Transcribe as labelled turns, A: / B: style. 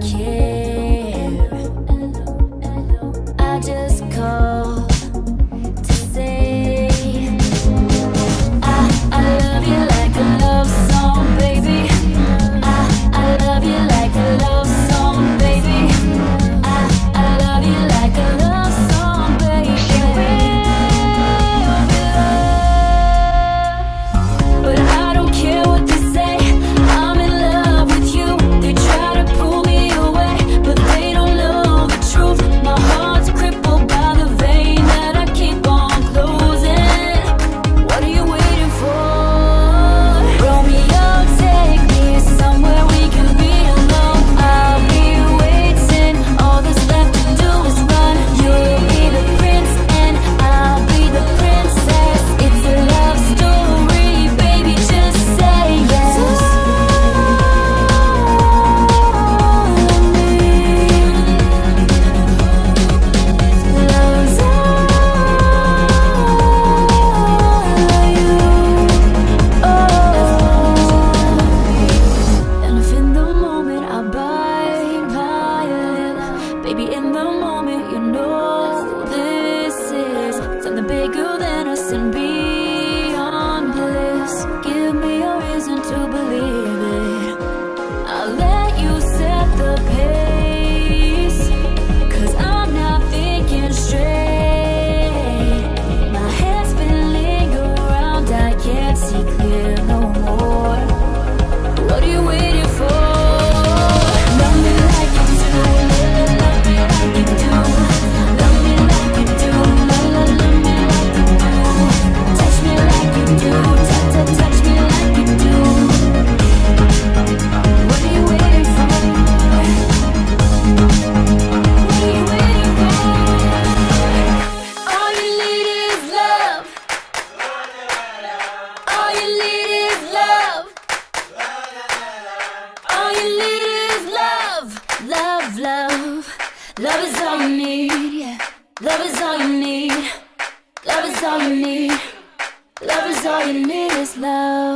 A: Kid. Be in the moment, you know. All you need. Love is all you need is love.